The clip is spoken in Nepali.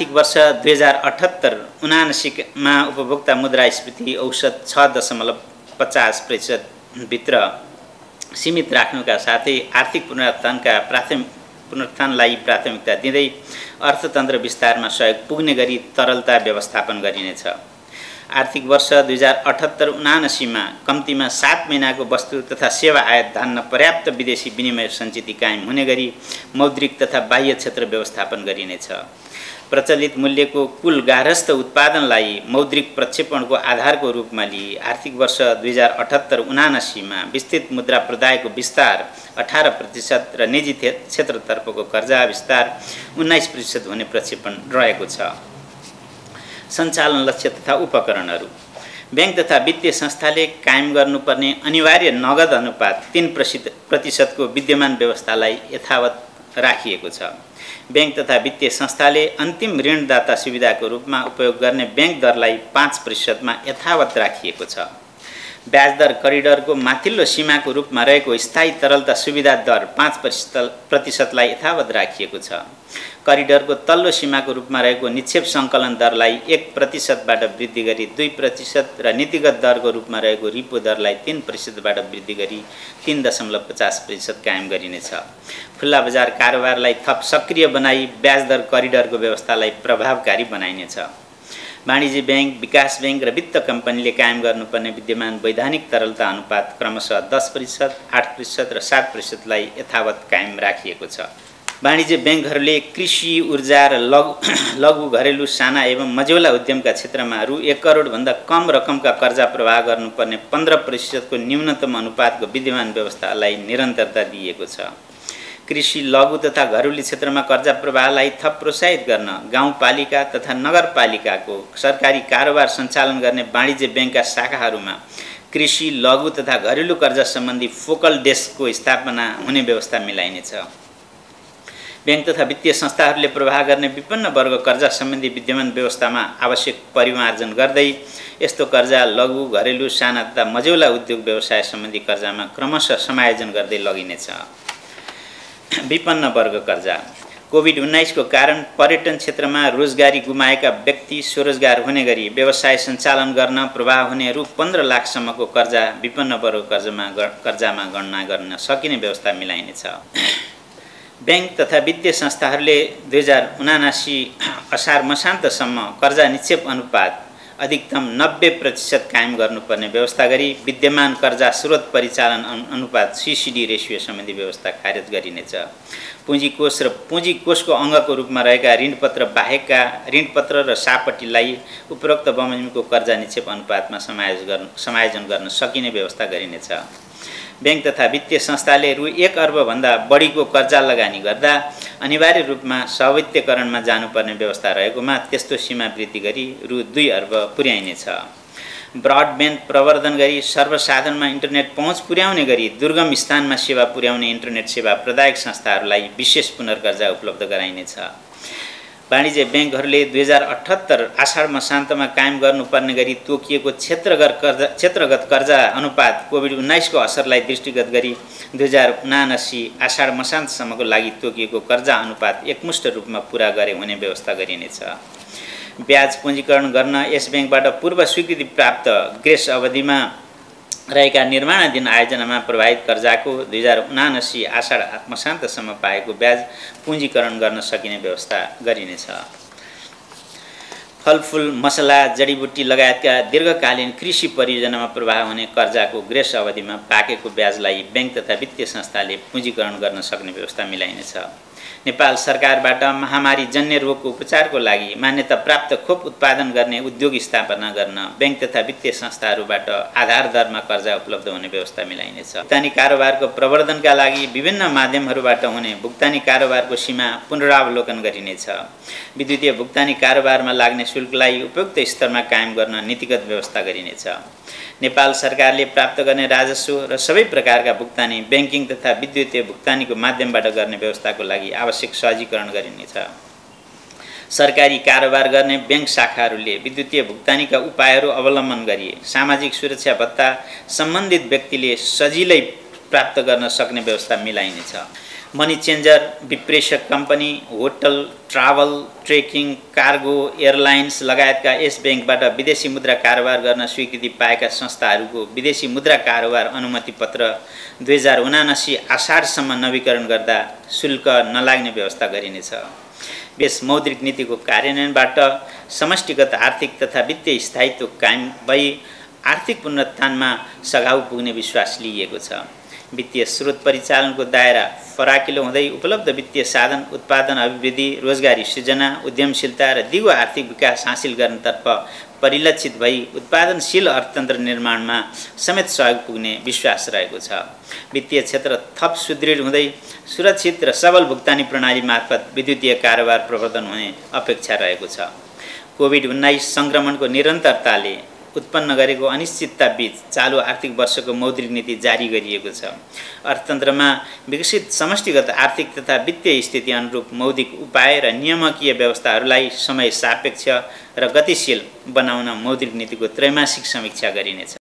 आर्थिक वर्ष दुई हजार अठहत्तर उनासीमा उपभोक्ता मुद्रास्फीति औसत छ दशमलव पचास प्रतिशतभित्र सीमित राख्नुका साथै आर्थिक पुनरुत्थानका प्राथमिक पुनरुत्थानलाई प्राथमिकता दिँदै अर्थतन्त्र विस्तारमा सहयोग पुग्ने गरी तरलता व्यवस्थापन गरिनेछ। आर्थिक वर्ष दुई हजार अठहत्तर उनासीमा कम्तीमा सात महिनाको वस्तु तथा सेवा आयात धान्न पर्याप्त विदेशी विनिमय सञ्चिति कायम हुने गरी मौद्रिक तथा बाह्य क्षेत्र व्यवस्थापन गरिनेछ। प्रचलित मूल्यको कुल गार्हस्थ उत्पादनलाई मौद्रिक प्रक्षेपणको आधारको रूपमा लिई आर्थिक वर्ष दुई हजार अठहत्तर उनासीमा विस्तृत मुद्रा प्रदायको विस्तार अठार प्रतिशत र निजी क्षेत्रतर्फको कर्जा विस्तार उन्नाइस प्रतिशत हुने प्रक्षेपण रहेको छ। सञ्चालन लक्ष्य तथा उपकरणहरू। ब्याङ्क तथा वित्तीय संस्थाले कायम गर्नुपर्ने अनिवार्य नगद अनुपात तिन प्रतिशतको विद्यमान व्यवस्थालाई यथावत राखिएको छ। ब्याङ्क तथा वित्तीय संस्थाले अन्तिम ऋणदाता सुविधाको रूपमा उपयोग गर्ने ब्याङ्क दरलाई पाँच प्रतिशतमा यथावत राखिएको छ। ब्याज दर करिडरको माथिल्लो सीमाको रूपमा रहेको स्थायी तरलता सुविधा दर पाँच प्रतिशत प्रतिशतलाई यथावत राखिएको छ। करिडरको तल्लो सीमाको रूपमा रहेको निक्षेप सङ्कलन दरलाई एक प्रतिशतबाट वृद्धि गरी दुई प्रतिशत र नीतिगत दरको रूपमा रहेको रिपो दरलाई तिन प्रतिशतबाट वृद्धि गरी तिन दशमलव पचास प्रतिशत कायम गरिनेछ। खुल्ला बजार कारोबारलाई थप सक्रिय बनाई ब्याज दर करिडरको व्यवस्थालाई प्रभावकारी बनाइनेछ। वाणिज्य ब्याङ्क विकास ब्याङ्क र वित्त कम्पनीले कायम गर्नुपर्ने विद्यमान वैधानिक तरलता अनुपात क्रमशः दस प्रतिशत आठ प्रतिशत र सात प्रतिशतलाई यथावत कायम राखिएको छ। वाणिज्य ब्याङ्कहरूले कृषि ऊर्जा र लघु लघु घरेलु साना एवं मझौला उद्यमका क्षेत्रमा रु एक करोडभन्दा कम रकमका कर्जा प्रवाह गर्नुपर्ने पन्ध्र प्रतिशतको न्यूनतम अनुपातको विद्यमान व्यवस्थालाई निरन्तरता दिइएको छ। कृषि लघु तथा घरेलु क्षेत्रमा कर्जा प्रवाहलाई थप प्रोत्साहित गर्न गाउँपालिका तथा नगरपालिकाको सरकारी कारोबार सञ्चालन गर्ने वाणिज्य ब्याङ्कका शाखाहरूमा कृषि लघु तथा घरेलु कर्जा सम्बन्धी फोकल डेस्कको स्थापना हुने व्यवस्था मिलाइनेछ। ब्याङ्क तथा वित्तीय संस्थाहरूले प्रवाह गर्ने विभिन्न वर्ग कर्जा सम्बन्धी विद्यमान व्यवस्थामा आवश्यक परिमार्जन गर्दै यस्तो कर्जा लघु घरेलु साना तथा मझौला उद्योग व्यवसाय सम्बन्धी कर्जामा क्रमशः समायोजन गर्दै लगिनेछ। विपन्न वर्ग कर्जा। कोभिड उन्नाइसको कारण पर्यटन क्षेत्रमा रोजगारी गुमाएका व्यक्ति स्वरोजगार हुने गरी व्यवसाय सञ्चालन गर्न प्रवाह हुने रु पन्ध्र लाखसम्मको कर्जा विपन्न वर्ग कर्जामा कर्जामा गणना गर्न सकिने व्यवस्था मिलाइनेछ। ब्याङ्क तथा वित्तीय संस्थाहरूले दुई हजार उनासी असार मसान्तसम्म कर्जा निक्षेप अनुपात अधिकतम नब्बे प्रतिशत कायम गर्नुपर्ने व्यवस्था गरी विद्यमान कर्जा स्रोत परिचालन अनुपात सिसिडी रेसियो सम्बन्धी व्यवस्था खारेज गरिनेछ। पुँजी कोष र पुँजी कोषको अङ्गको रूपमा रहेका ऋणपत्र बाहेकका ऋणपत्र र सापट्टिलाई उपरोक्त बमोजिमको कर्जा निक्षेप अनुपातमा समायोजन गर्न समायोजन गर्न सकिने व्यवस्था गरिनेछ। ब्याङ्क तथा वित्तीय संस्थाले रु एक अर्बभन्दा बढीको कर्जा लगानी गर्दा अनिवार्य रूपमा स्वावित्यकरणमा जानुपर्ने व्यवस्था रहेकोमा त्यस्तो सीमा वृद्धि गरी रु दुई अर्ब पुर्याइनेछ। ब्रडब्यान्ड प्रवर्धन गरी सर्वसाधारणमा इन्टरनेट पहुँच पुर्याउने गरी दुर्गम स्थानमा सेवा पुर्याउने इन्टरनेट सेवा प्रदायक संस्थाहरूलाई विशेष पुनर्कर्जा उपलब्ध गराइनेछ। वाणिज्य ब्याङ्कहरूले दुई हजार अठहत्तर आषाढ मसान्तमा कायम गर्नुपर्ने गरी तोकिएको क्षेत्रगत कर्जा क्षेत्रगत कर्जा अनुपात कोभिड उन्नाइसको असरलाई दृष्टिगत गरी दुई हजार उनासी आषाढ मसान्तसम्मको लागि तोकिएको कर्जा अनुपात एकमुष्ट रूपमा पुरा गरे हुने व्यवस्था गरिनेछ। ब्याज पुँजीकरण गर्न यस ब्याङ्कबाट पूर्व स्वीकृति प्राप्त ग्रेस अवधिमा रहेका निर्माणाधीन आयोजनामा प्रभावित कर्जाको दुई हजार उनासी आषाढ आत्मशान्तसम्म पाएको ब्याज पुँजीकरण गर्न सकिने व्यवस्था गरिनेछ। फलफुल मसला जडीबुटी लगायतका दीर्घकालीन कृषि परियोजनामा प्रवाह हुने कर्जाको ग्रेस अवधिमा पाकेको ब्याजलाई ब्याङ्क तथा वित्तीय संस्थाले पुँजीकरण गर्न सक्ने व्यवस्था मिलाइनेछ। नेपाल सरकारबाट महामारी जन्य रोगको उपचारको लागि मान्यता प्राप्त खोप उत्पादन गर्ने उद्योग स्थापना गर्न ब्याङ्क तथा वित्तीय संस्थाहरूबाट आधार दरमा कर्जा उपलब्ध हुने व्यवस्था मिलाइनेछ। भुक्तानी कारोबारको प्रवर्धनका लागि विभिन्न माध्यमहरूबाट हुने भुक्तानी कारोबारको सीमा पुनरावलोकन गरिनेछ। विद्युतीय भुक्तानी कारोबारमा लाग्ने शुल्कलाई उपयुक्त स्तरमा कायम गर्न नीतिगत व्यवस्था गरिनेछ। नेपाल सरकारले प्राप्त गर्ने राजस्व र सबै प्रकारका भुक्तानी ब्याङ्किङ तथा विद्युतीय भुक्तानीको माध्यमबाट गर्ने व्यवस्थाको लागि आवश्यक सहजीकरण गरिनेछ सरकारी कारोबार गर्ने ब्याङ्क शाखाहरूले विद्युतीय भुक्तानीका उपायहरू अवलम्बन गरी सामाजिक सुरक्षा भत्ता सम्बन्धित व्यक्तिले सजिलै प्राप्त गर्न सक्ने व्यवस्था मिलाइनेछ money changer विप्रेषक company hotel travel trekking cargo airlines लगायतका यस ब्याङ्कबाट विदेशी मुद्रा कारोबार गर्न स्वीकृति पाएका संस्थाहरूको विदेशी मुद्रा कारोबार अनुमति पत्र दुई हजार उनासी आषाढसम्म नवीकरण गर्दा शुल्क नलाग्ने व्यवस्था गरिनेछ यस मौद्रिक नीतिको कार्यान्वयनबाट समष्टिगत आर्थिक तथा वित्तीय स्थायित्व कायम भई आर्थिक पुनरुत्थानमा सघाउ पुग्ने विश्वास लिइएको छ। वित्तीय स्रोत परिचालनको दायरा फराकिलो हुँदै उपलब्ध वित्तीय साधन उत्पादन अभिवृद्धि रोजगारी सृजना उद्यमशीलता र दिगो आर्थिक विकास हासिल गर्नतर्फ परिलक्षित भई उत्पादनशील अर्थतन्त्र निर्माणमा समेत सहयोग पुग्ने विश्वास रहेको छ। वित्तीय क्षेत्र थप सुदृढ हुँदै सुरक्षित र सबल भुक्तानी प्रणाली मार्फत विद्युतीय कारोबार प्रवर्धन हुने अपेक्षा रहेको छ। कोभिड उन्नाइस सङ्क्रमणको निरन्तरताले उत्पन्न गरेको अनिश्चितता बिच चालु आर्थिक वर्षको मौद्रिक नीति जारी गरिएको छ। अर्थतन्त्रमा विकसित समष्टिगत आर्थिक तथा वित्तीय स्थिति अनुरूप मौद्रिक उपाय र नियामकीय व्यवस्थाहरूलाई समय सापेक्ष र गतिशील बनाउन मौद्रिक नीतिको त्रैमासिक समीक्षा गरिनेछ।